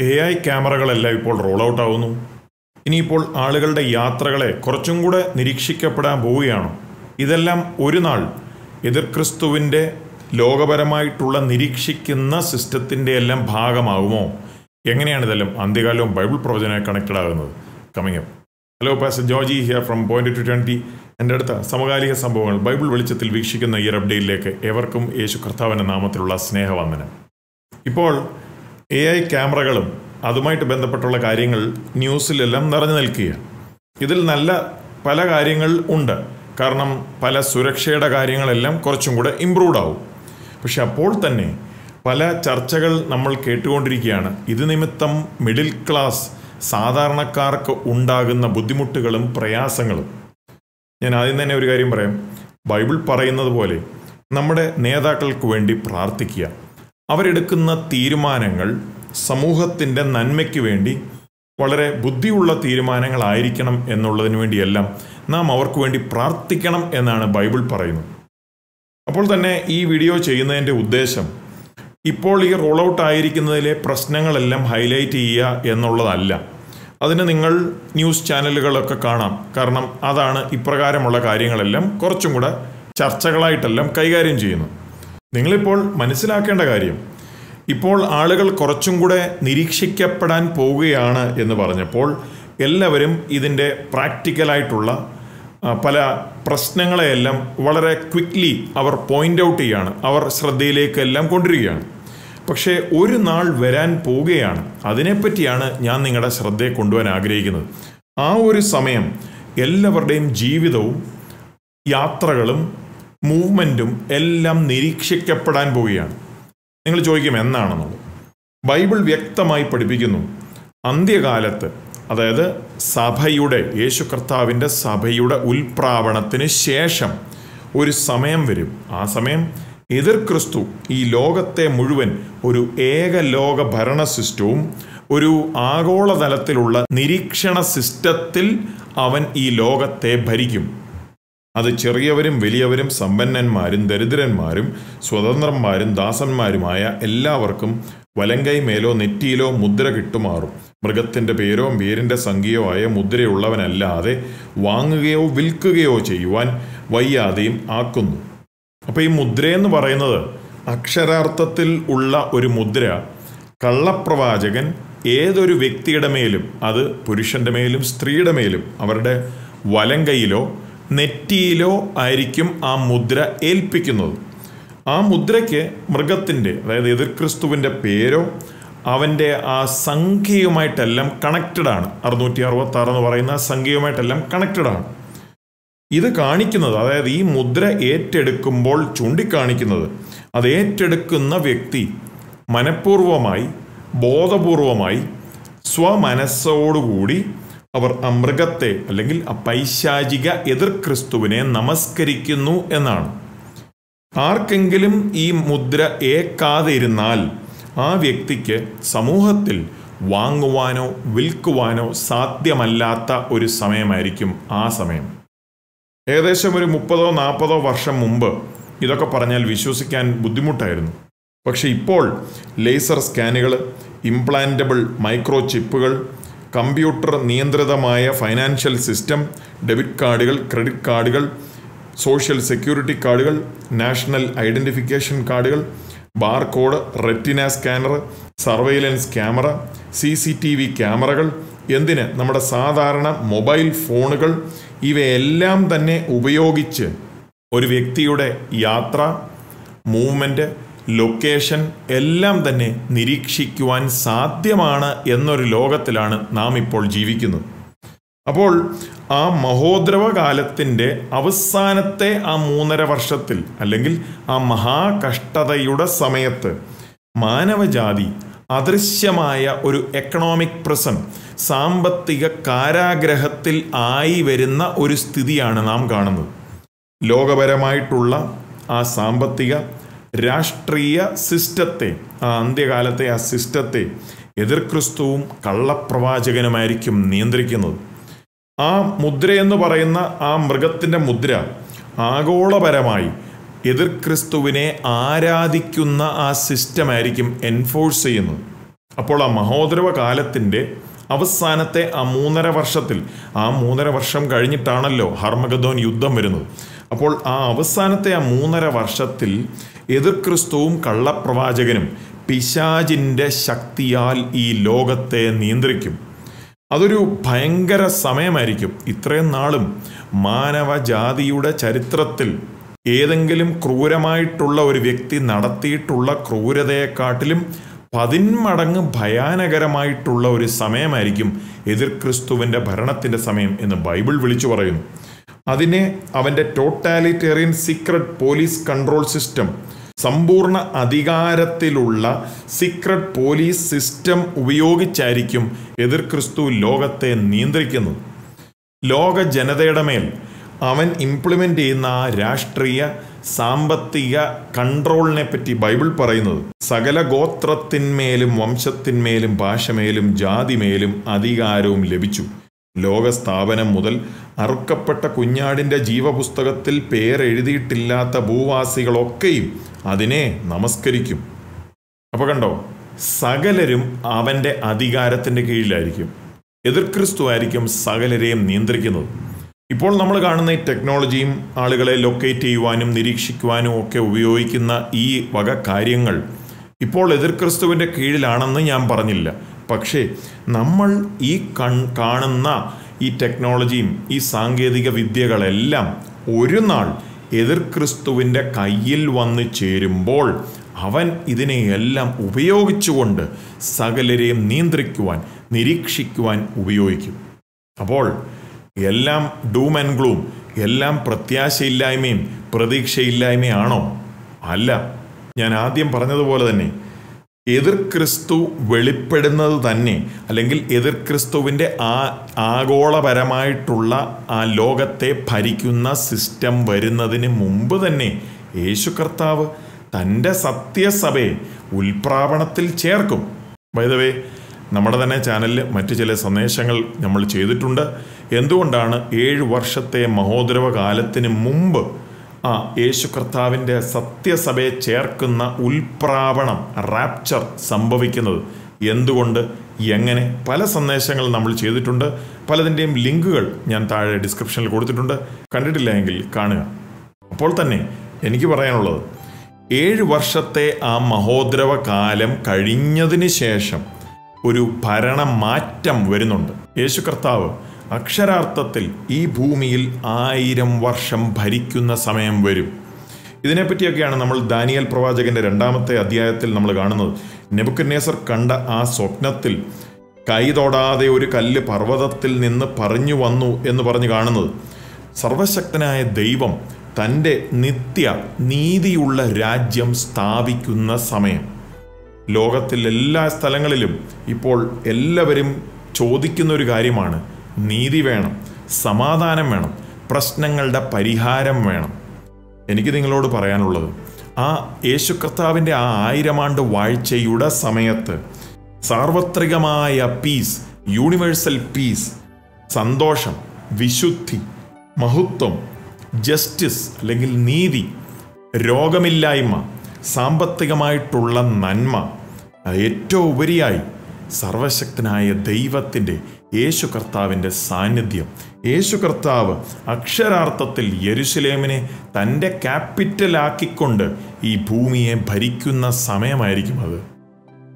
A I ക്യാമറകളെല്ലാം ഇപ്പോൾ role out ആവുന്നു. ഇനിയിപ്പോൾ ആളുകളുടെ യാത്രകളെ കുറച്ചും കൂടെ നിരീക്ഷിക്കപ്പെടാൻ പോവുകയാണ്. ഇതെല്ലാം ഒരു നാൾ എതിർ ക്രിസ്തുവിന്റെ ലോകപരമായിട്ടുള്ള നിരീക്ഷിക്കുന്ന സിസ്റ്റത്തിന്റെ എല്ലാം ഭാഗമാകുമോ എങ്ങനെയാണ് ഇതെല്ലാം അന്ത്യകാലവും ബൈബിൾ പ്രവചനമായി കണക്റ്റഡ് ആകുന്നത് coming up hello pas Georgie here from point to twenty എന്റെ അടുത്ത സമകാലിക സംഭവങ്ങൾ ബൈബിൾ വെളിച്ചത്തിൽ വീക്ഷിക്കുന്ന ഈ അപ്ഡേറ്റിലേക്ക് എവർക്കും യേശു കർത്താവിന്റെ നാമത്തിലുള്ള സ്നേഹവന്ദനം. ഇപ്പോൾ എ ഐ ക്യാമറകളും അതുമായിട്ട് ബന്ധപ്പെട്ടുള്ള കാര്യങ്ങൾ ന്യൂസിലെല്ലാം നിറഞ്ഞു നിൽക്കുകയാണ് ഇതിൽ നല്ല പല കാര്യങ്ങൾ ഉണ്ട്. കാരണം പല സുരക്ഷയുടെ കാര്യങ്ങളെല്ലാം കുറച്ചും കൂടെ ഇമ്പ്രൂവ്ഡ് ആവും. പക്ഷെ അപ്പോൾ തന്നെ പല ചർച്ചകൾ നമ്മൾ കേട്ടുകൊണ്ടിരിക്കുകയാണ്. ഇത് നിമിത്തം മിഡിൽ ക്ലാസ് സാധാരണക്കാർക്ക് ഉണ്ടാകുന്ന ബുദ്ധിമുട്ടുകളും പ്രയാസങ്ങളും. ഞാൻ ആദ്യം തന്നെ ഒരു കാര്യം പറയാം. ബൈബിൾ പറയുന്നത് പോലെ നമ്മുടെ നേതാക്കൾക്ക് വേണ്ടി പ്രാർത്ഥിക്കുക. അവരെടുക്കുന്ന തീരുമാനങ്ങൾ സമൂഹത്തിന്റെ നന്മയ്ക്ക് വേണ്ടി വളരെ ബുദ്ധിയുള്ള തീരുമാനങ്ങളായിരിക്കണം എന്നുള്ളതിന് വേണ്ടിയെല്ലാം നാം അവർക്ക് വേണ്ടി പ്രാർത്ഥിക്കണം എന്നാണ് ബൈബിൾ പറയുന്നത്. അപ്പോൾ തന്നെ ഈ വീഡിയോ ചെയ്യുന്നതിന്റെ ഉദ്ദേശം ഇപ്പോൾ ഈ റോൾ ഔട്ട് ആയിരിക്കുന്നതിലെ പ്രശ്നങ്ങളെല്ലാം ഹൈലൈറ്റ് ചെയ്യുക എന്നുള്ളതല്ല. അതിന് നിങ്ങൾ ന്യൂസ് ചാനലുകളൊക്കെ കാണാം. കാരണം അതാണ് ഇപ്രകാരമുള്ള കാര്യങ്ങളെല്ലാം കുറച്ചും കൂടെ ചർച്ചകളായിട്ടെല്ലാം കൈകാര്യം ചെയ്യുന്നു നിങ്ങളിപ്പോൾ മനസ്സിലാക്കേണ്ട കാര്യം ഇപ്പോൾ ആളുകൾ കുറച്ചും കൂടെ നിരീക്ഷിക്കപ്പെടാൻ പോവുകയാണ് എന്ന് പറഞ്ഞപ്പോൾ എല്ലാവരും ഇതിന്റെ പ്രാക്ടിക്കലായിട്ടുള്ള പല പ്രശ്നങ്ങളെയെല്ലാം വളരെ ക്വിക്ക്ലി അവർ പോയിന്റ് ഔട്ട് ചെയ്യുകയാണ് അവർ ശ്രദ്ധയിലേക്കെല്ലാം കൊണ്ടുവരികയാണ് പക്ഷേ ഒരു നാൾ വരാൻ പോവുകയാണ്. അതിനെപ്പറ്റിയാണ് ഞാൻ നിങ്ങളുടെ ശ്രദ്ധയെ കൊണ്ടുവരാൻ ആഗ്രഹിക്കുന്നത്. ആ ഒരു സമയം എല്ലാവരുടെയും ജീവിതവും യാത്രകളും മൂവ്മെന്റും എല്ലാം നിരീക്ഷിക്കപ്പെടാൻ പോവുകയാണ്. നിങ്ങൾ ചോദിക്കും എന്നാണെന്നുള്ളത് ബൈബിൾ വ്യക്തമായി പഠിപ്പിക്കുന്നു അന്ത്യകാലത്ത് അതായത് സഭയുടെ യേശു കർത്താവിന്റെ സഭയുടെ ഉൽപ്രാവണത്തിന് ശേഷം ഒരു സമയം വരും. ആ സമയം എതിർ ക്രിസ്തു ഈ ലോകത്തെ മുഴുവൻ ഒരു ഏക ലോക ഭരണ സിസ്റ്റവും ഒരു ആഗോളതലത്തിലുള്ള നിരീക്ഷണ സിസ്റ്റത്തിൽ അവൻ ഈ ലോകത്തെ ഭരിക്കും. അത് ചെറിയവരും വലിയവരും സമ്പന്നന്മാരും ദരിദ്രന്മാരും സ്വതന്ത്രന്മാരും ദാസന്മാരുമായ എല്ലാവർക്കും വലങ്കൈ മേലോ നെറ്റിയിലോ മുദ്ര കിട്ടുമാറും. മൃഗത്തിന്റെ പേരോ പേരിന്റെ സംഖ്യയോ ആയ മുദ്രയുള്ളവനല്ലാതെ വാങ്ങുകയോ വിൽക്കുകയോ ചെയ്യുവാൻ വയ്യാതെയും ആക്കുന്നു. അപ്പോൾ ഈ മുദ്രയെന്ന് പറയുന്നത് അക്ഷരാർത്ഥത്തിൽ ഉള്ള ഒരു മുദ്ര. കള്ളപ്രവാചകൻ ഏതൊരു വ്യക്തിയുടെ മേലും അത് പുരുഷന്റെ മേലും സ്ത്രീയുടെ മേലും അവരുടെ വലങ്കയിലോ നെറ്റിയിലോ ആയിരിക്കും ആ മുദ്ര ഏൽപ്പിക്കുന്നത്. ആ മുദ്രയ്ക്ക് മൃഗത്തിന്റെ അതായത് എതിർ ക്രിസ്തുവിന്റെ പേരോ അവന്റെ ആ സംഖ്യയുമായിട്ടെല്ലാം കണക്റ്റഡ് ആണ്. അറുന്നൂറ്റി അറുപത്തി ആറ് എന്ന് പറയുന്ന സംഖ്യയുമായിട്ടെല്ലാം കണക്റ്റഡ് ആണ്. ഇത് കാണിക്കുന്നത് അതായത് ഈ മുദ്ര ഏറ്റെടുക്കുമ്പോൾ ചൂണ്ടിക്കാണിക്കുന്നത് അത് ഏറ്റെടുക്കുന്ന വ്യക്തി മനഃപൂർവമായി ബോധപൂർവമായി സ്വമനസ്സോടുകൂടി അവർ അമൃഗത്തെ അല്ലെങ്കിൽ പൈശാചിക എതിർ ക്രിസ്തുവിനെ നമസ്കരിക്കുന്നു എന്നാണ്. ആർക്കെങ്കിലും ഈ മുദ്ര ഏക്കാതെ ഇരുന്നാൽ ആ വ്യക്തിക്ക് സമൂഹത്തിൽ വാങ്ങുവാനോ വിൽക്കുവാനോ സാധ്യമല്ലാത്ത ഒരു സമയമായിരിക്കും ആ സമയം. ഏകദേശം ഒരു മുപ്പതോ നാൽപ്പതോ വർഷം മുമ്പ് ഇതൊക്കെ പറഞ്ഞാൽ വിശ്വസിക്കാൻ ബുദ്ധിമുട്ടായിരുന്നു. പക്ഷേ ഇപ്പോൾ ലേസർ സ്കാനുകൾ ഇംപ്ലാന്റബിൾ മൈക്രോ ചിപ്പുകൾ കമ്പ്യൂട്ടർ നിയന്ത്രിതമായ ഫൈനാൻഷ്യൽ സിസ്റ്റം ഡെബിറ്റ് കാർഡുകൾ ക്രെഡിറ്റ് കാർഡുകൾ സോഷ്യൽ സെക്യൂരിറ്റി കാർഡുകൾ നാഷണൽ ഐഡന്റിഫിക്കേഷൻ കാർഡുകൾ barcode retina scanner surveillance camera C C T V ക്യാമറകൾ എന്തിന് നമ്മുടെ സാധാരണ മൊബൈൽ ഫോണുകൾ ഇവയെല്ലാം തന്നെ ഉപയോഗിച്ച് ഒരു വ്യക്തിയുടെ യാത്ര മൂവ്മെന്റ് ലൊക്കേഷൻ എല്ലാം തന്നെ നിരീക്ഷിക്കുവാൻ സാധ്യമാണ് എന്നൊരു ലോകത്തിലാണ് നാം ഇപ്പോൾ ജീവിക്കുന്നത്. അപ്പോൾ ആ മഹോദ്രവ കാലത്തിന്റെ അവസാനത്തെ ആ മൂന്നര വർഷത്തിൽ അല്ലെങ്കിൽ ആ മഹാകഷ്ടതയുടെ സമയത്ത് മാനവജാതി അദൃശ്യമായ ഒരു എക്കണോമിക് പ്രസൻ സാമ്പത്തിക കാരാഗ്രഹത്തിൽ ആയി വരുന്ന ഒരു സ്ഥിതിയാണ് നാം കാണുന്നത്. ലോകപരമായിട്ടുള്ള ആ സാമ്പത്തിക രാഷ്ട്രീയ സിസ്റ്റത്തെ ആ അന്ത്യകാലത്തെ ആ സിസ്റ്റത്തെ എതിർ ക്രിസ്തുവും കള്ളപ്രവാചകനുമായിരിക്കും നിയന്ത്രിക്കുന്നത്. ആ മുദ്രയെന്ന് പറയുന്ന ആ മൃഗത്തിന്റെ മുദ്ര ആഗോളപരമായി എതിർ ക്രിസ്തുവിനെ ആരാധിക്കുന്ന ആ സിസ്റ്റമായിരിക്കും എൻഫോഴ്സ് ചെയ്യുന്നത്. അപ്പോൾ ആ മഹോദരവ കാലത്തിന്റെ അവസാനത്തെ ആ മൂന്നര വർഷത്തിൽ ആ മൂന്നര വർഷം കഴിഞ്ഞിട്ടാണല്ലോ ഹർമഗദോൻ യുദ്ധം വരുന്നത്. അപ്പോൾ ആ അവസാനത്തെ ആ മൂന്നര വർഷത്തിൽ എതിർ ക്രിസ്തുവും കള്ളപ്രവാചകനും പിശാജിന്റെ ശക്തിയാൽ ഈ ലോകത്തെ നിയന്ത്രിക്കും. അതൊരു ഭയങ്കര സമയമായിരിക്കും. ഇത്രയും നാളും മാനവജാതിയുടെ ചരിത്രത്തിൽ ഏതെങ്കിലും ക്രൂരമായിട്ടുള്ള ഒരു വ്യക്തി നടത്തിയിട്ടുള്ള ക്രൂരതയെക്കാട്ടിലും പതിന്മടങ്ങ് ഭയാനകരമായിട്ടുള്ള ഒരു സമയമായിരിക്കും എതിർ ക്രിസ്തുവിന്റെ ഭരണത്തിന്റെ സമയം എന്ന് ബൈബിൾ വിളിച്ചു പറയുന്നു. അതിനെ അവന്റെ totalitarian secret police control system സമ്പൂർണ അധികാരത്തിലുള്ള സീക്രട്ട് പോലീസ് സിസ്റ്റം ഉപയോഗിച്ചായിരിക്കും എതിർ ക്രിസ്തു ലോകത്തെ നിയന്ത്രിക്കുന്നത്. ലോക ജനതയുടെ മേൽ അവൻ ഇംപ്ലിമെന്റ് ചെയ്യുന്ന ആ രാഷ്ട്രീയ സാമ്പത്തിക കൺട്രോളിനെ പറ്റി ബൈബിൾ പറയുന്നത്. സകല ഗോത്രത്തിന്മേലും വംശത്തിന്മേലും ഭാഷമേലും ജാതിമേലും അധികാരവും ലഭിച്ചു. ലോകസ്ഥാപനം മുതൽ അറുക്കപ്പെട്ട കുഞ്ഞാടിന്റെ ജീവപുസ്തകത്തിൽ പേരെഴുതിയിട്ടില്ലാത്ത ഭൂവാസികളൊക്കെയും അതിനെ നമസ്കരിക്കും. അപ്പോൾ കണ്ടോ സകലരും അവന്റെ അധികാരത്തിന്റെ കീഴിലായിരിക്കും. എതിർ ക്രിസ്തു ആയിരിക്കും സകലരെയും നിയന്ത്രിക്കുന്നത്. ഇപ്പോൾ നമ്മൾ കാണുന്ന ഈ ടെക്നോളജിയും ആളുകളെ ലൊക്കേറ്റ് ചെയ്യുവാനും നിരീക്ഷിക്കുവാനും ഒക്കെ ഉപയോഗിക്കുന്ന ഈ വക കാര്യങ്ങൾ ഇപ്പോൾ എതിർ ക്രിസ്തുവിന്റെ കീഴിലാണെന്ന് ഞാൻ പറഞ്ഞില്ല. പക്ഷേ നമ്മൾ ഈ കൺ കാണുന്ന ഈ ടെക്നോളജിയും ഈ സാങ്കേതിക വിദ്യകളെല്ലാം ഒരു നാൾ എതിർ ക്രിസ്തുവിന്റെ കയ്യിൽ വന്നു ചേരുമ്പോൾ അവൻ ഇതിനെയെല്ലാം ഉപയോഗിച്ചുകൊണ്ട് സകലരെയും നിയന്ത്രിക്കുവാൻ നിരീക്ഷിക്കുവാൻ ഉപയോഗിക്കും. അപ്പോൾ എല്ലാം ഡൂം ആൻഡ് ഗ്ലൂം എല്ലാം പ്രത്യാശയില്ലായ്മയും പ്രതീക്ഷയില്ലായ്മയാണോ? അല്ല. ഞാൻ ആദ്യം പറഞ്ഞതുപോലെ തന്നെ എതിർ ക്രിസ്തു വെളിപ്പെടുന്നത് തന്നെ അല്ലെങ്കിൽ എതിർ ക്രിസ്തുവിന്റെ ആ ആഗോളപരമായിട്ടുള്ള ആ ലോകത്തെ ഭരിക്കുന്ന സിസ്റ്റം വരുന്നതിന് മുമ്പ് തന്നെ യേശു കർത്താവ് തന്റെ സത്യസഭയെ ഉൽപ്രാപണത്തിൽ ചേർക്കും. വൈദവേ നമ്മുടെ തന്നെ ചാനലിൽ മറ്റു ചില സന്ദേശങ്ങൾ നമ്മൾ ചെയ്തിട്ടുണ്ട്. എന്തുകൊണ്ടാണ് ഏഴ് വർഷത്തെ മഹോദരവ കാലത്തിന് മുമ്പ് ആ യേശു കർത്താവിന്റെ സത്യസഭയെ ചേർക്കുന്ന ഉൽപ്രാവണം റാപ്ചർ സംഭവിക്കുന്നത്. എന്തുകൊണ്ട്? എങ്ങനെ? പല സന്ദേശങ്ങൾ നമ്മൾ ചെയ്തിട്ടുണ്ട്. പലതിന്റെയും ലിങ്കുകൾ ഞാൻ താഴെ ഡിസ്ക്രിപ്ഷനിൽ കൊടുത്തിട്ടുണ്ട്. കണ്ടിട്ടില്ല എങ്കിൽ കാണുക. അപ്പോൾ തന്നെ എനിക്ക് പറയാനുള്ളത് ഏഴ് വർഷത്തെ ആ മഹോദ്രവ കാലം കഴിഞ്ഞതിന് ശേഷം ഒരു ഭരണമാറ്റം വരുന്നുണ്ട്. യേശു കർത്താവ് അക്ഷരാർത്ഥത്തിൽ ഈ ഭൂമിയിൽ ആയിരം വർഷം ഭരിക്കുന്ന സമയം വരും. ഇതിനെപ്പറ്റിയൊക്കെയാണ് നമ്മൾ ദാനിയൽ പ്രവാചകന്റെ രണ്ടാമത്തെ അധ്യായത്തിൽ നമ്മൾ കാണുന്നത്. നെബുക്കന്നേസർ കണ്ട ആ സ്വപ്നത്തിൽ കൈതൊടാതെ ഒരു കല്ല് പർവതത്തിൽ നിന്ന് പറഞ്ഞു വന്നു എന്ന് പറഞ്ഞു കാണുന്നത്. സർവശക്തനായ ദൈവം തന്റെ നിത്യ നീതിയുള്ള രാജ്യം സ്ഥാപിക്കുന്ന സമയം. ലോകത്തിൽ എല്ലാ സ്ഥലങ്ങളിലും ഇപ്പോൾ എല്ലാവരും ചോദിക്കുന്ന ഒരു കാര്യമാണ്. നീതി വേണം സമാധാനം വേണം പ്രശ്നങ്ങളുടെ പരിഹാരം വേണം. എനിക്ക് നിങ്ങളോട് പറയാനുള്ളത് ആ യേശു കർത്താവിന്റെ ആ ആയിരം ആണ്ട് വാഴ്ചയുടെ സമയത്ത് സാർവത്രികമായ പീസ് യൂണിവേഴ്സൽ പീസ് സന്തോഷം വിശുദ്ധി മഹത്വം ജസ്റ്റിസ് അല്ലെങ്കിൽ നീതി രോഗമില്ലായ്മ സാമ്പത്തികമായിട്ടുള്ള നന്മ ഏറ്റവും ഉപരിയായി സർവശക്തനായ ദൈവത്തിന്റെ യേശു കർത്താവിന്റെ സാന്നിധ്യം. യേശു കർത്താവ് അക്ഷരാർത്ഥത്തിൽ യരുസലേമിനെ തന്റെ ക്യാപിറ്റലാക്കിക്കൊണ്ട് ഈ ഭൂമിയെ ഭരിക്കുന്ന സമയമായിരിക്കും അത്.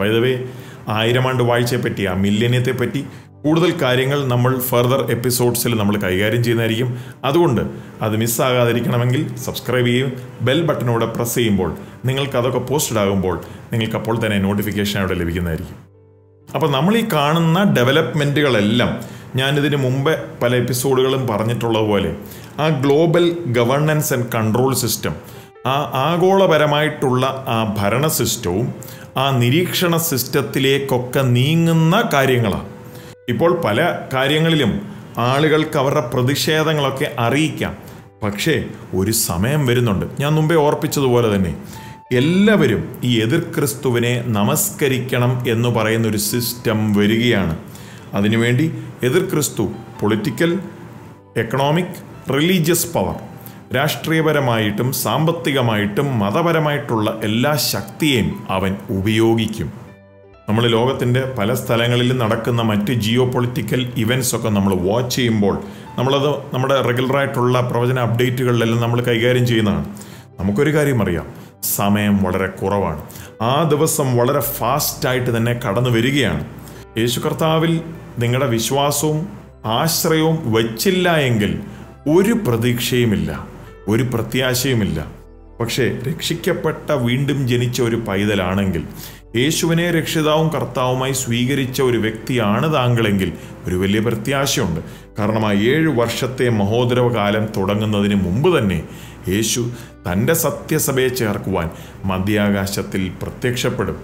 വൈദവേ ആയിരം ആണ്ട് വാഴ്ചയെപ്പറ്റി ആ മില്യനത്തെ പറ്റി കൂടുതൽ കാര്യങ്ങൾ നമ്മൾ ഫർദർ എപ്പിസോഡ്സിൽ നമ്മൾ കൈകാര്യം ചെയ്യുന്നതായിരിക്കും. അതുകൊണ്ട് അത് മിസ്സാകാതിരിക്കണമെങ്കിൽ സബ്സ്ക്രൈബ് ചെയ്യും ബെൽ ബട്ടനോടെ പ്രസ് ചെയ്യുമ്പോൾ നിങ്ങൾക്ക് അതൊക്കെ പോസ്റ്റഡ് ആകുമ്പോൾ നിങ്ങൾക്ക് അപ്പോൾ തന്നെ നോട്ടിഫിക്കേഷൻ അവിടെ ലഭിക്കുന്നതായിരിക്കും. അപ്പോൾ നമ്മൾ ഈ കാണുന്ന ഡെവലപ്മെന്റുകളെല്ലാം ഞാനിതിന് മുമ്പേ പല എപ്പിസോഡുകളും പറഞ്ഞിട്ടുള്ളത് പോലെ ആ global governance and control system ആ ആഗോളപരമായിട്ടുള്ള ആ ഭരണ സിസ്റ്റവും ആ നിരീക്ഷണ സിസ്റ്റത്തിലേക്കൊക്കെ നീങ്ങുന്ന കാര്യങ്ങളാണ് ഇപ്പോൾ പല കാര്യങ്ങളിലും ആളുകൾക്ക് അവരുടെ പ്രതിഷേധങ്ങളൊക്കെ അറിയിക്കാം. പക്ഷേ ഒരു സമയം വരുന്നുണ്ട്. ഞാൻ മുമ്പേ ഓർപ്പിച്ചതുപോലെ തന്നെ എല്ലാവരും ഈ എതിർ ക്രിസ്തുവിനെ നമസ്കരിക്കണം എന്ന് പറയുന്ന ഒരു സിസ്റ്റം വരികയാണ് അതിനുവേണ്ടി എതിർ ക്രിസ്തു പൊളിറ്റിക്കൽ എക്കണോമിക് റിലീജിയസ് പവർ രാഷ്ട്രീയപരമായിട്ടും സാമ്പത്തികമായിട്ടും മതപരമായിട്ടുള്ള എല്ലാ ശക്തിയെയും അവൻ ഉപയോഗിക്കും. നമ്മൾ ലോകത്തിന്റെ പല സ്ഥലങ്ങളിലും നടക്കുന്ന മറ്റ് ജിയോ പൊളിറ്റിക്കൽ ഇവൻസ് ഒക്കെ നമ്മൾ വാച്ച് ചെയ്യുമ്പോൾ നമ്മളത് നമ്മുടെ റെഗുലറായിട്ടുള്ള പ്രവചന അപ്ഡേറ്റുകളിലെല്ലാം നമ്മൾ കൈകാര്യം ചെയ്യുന്നതാണ്. നമുക്കൊരു കാര്യം അറിയാം. സമയം വളരെ കുറവാണ്. ആ ദിവസം വളരെ ഫാസ്റ്റായിട്ട് തന്നെ കടന്നു വരികയാണ്. യേശു കർത്താവിൽ നിങ്ങളുടെ വിശ്വാസവും ആശ്രയവും വച്ചില്ല എങ്കിൽ ഒരു പ്രതീക്ഷയുമില്ല ഒരു പ്രത്യാശയുമില്ല. പക്ഷേ രക്ഷിക്കപ്പെട്ട വീണ്ടും ജനിച്ച ഒരു പൈതലാണെങ്കിൽ യേശുവിനെ രക്ഷിതാവും കർത്താവുമായി സ്വീകരിച്ച ഒരു വ്യക്തിയാണ് താങ്കളെങ്കിൽ ഒരു വലിയ പ്രത്യാശയുണ്ട്. കാരണം ആ ഏഴ് വർഷത്തെ മഹോദരവ കാലം തുടങ്ങുന്നതിന് മുമ്പ് തന്നെ യേശു തന്റെ സത്യസഭയെ ചേർക്കുവാൻ മധ്യാകാശത്തിൽ പ്രത്യക്ഷപ്പെടും.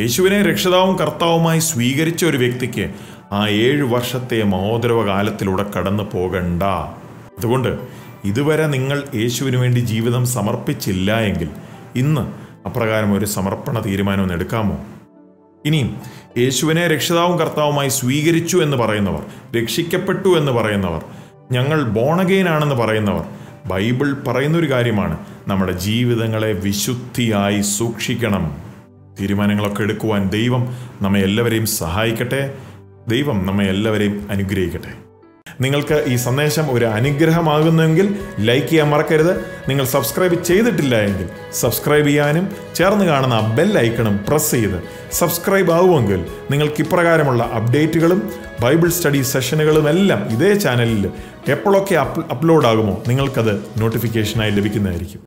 യേശുവിനെ രക്ഷിതാവും കർത്താവുമായി സ്വീകരിച്ച ഒരു വ്യക്തിക്ക് ആ ഏഴ് വർഷത്തെ മഹോദരവ കാലത്തിലൂടെ കടന്നു പോകണ്ട. അതുകൊണ്ട് ഇതുവരെ നിങ്ങൾ യേശുവിന് വേണ്ടി ജീവിതം സമർപ്പിച്ചില്ല എങ്കിൽ ഇന്ന് അപ്രകാരം ഒരു സമർപ്പണ തീരുമാനം എടുക്കാമോ? ഇനിയും യേശുവിനെ രക്ഷിതാവും കർത്താവുമായി സ്വീകരിച്ചു എന്ന് പറയുന്നവർ രക്ഷിക്കപ്പെട്ടു എന്ന് പറയുന്നവർ ഞങ്ങൾ ബോണഗെയിൻ ആണെന്ന് പറയുന്നവർ ബൈബിൾ പറയുന്നൊരു കാര്യമാണ് നമ്മുടെ ജീവിതങ്ങളെ വിശുദ്ധിയായി സൂക്ഷിക്കണം. തീരുമാനങ്ങളൊക്കെ എടുക്കുവാൻ ദൈവം നമ്മെ എല്ലാവരെയും സഹായിക്കട്ടെ. ദൈവം നമ്മെ എല്ലാവരെയും അനുഗ്രഹിക്കട്ടെ. നിങ്ങൾക്ക് ഈ സന്ദേശം ഒരു അനുഗ്രഹമാകുന്നെങ്കിൽ ലൈക്ക് ചെയ്യാൻ മറക്കരുത്. നിങ്ങൾ സബ്സ്ക്രൈബ് ചെയ്തിട്ടില്ല എങ്കിൽ സബ്സ്ക്രൈബ് ചെയ്യാനും ചേർന്ന് കാണുന്ന ബെൽ ഐക്കണും പ്രസ് ചെയ്ത് സബ്സ്ക്രൈബ് ആവുമെങ്കിൽ നിങ്ങൾക്ക് ഇപ്രകാരമുള്ള അപ്ഡേറ്റുകളും ബൈബിൾ സ്റ്റഡി സെഷനുകളും എല്ലാം ഇതേ ചാനലിൽ എപ്പോഴൊക്കെ അപ്ലോഡ് ആകുമോ നിങ്ങൾക്കത് നോട്ടിഫിക്കേഷനായി ലഭിക്കുന്നതായിരിക്കും.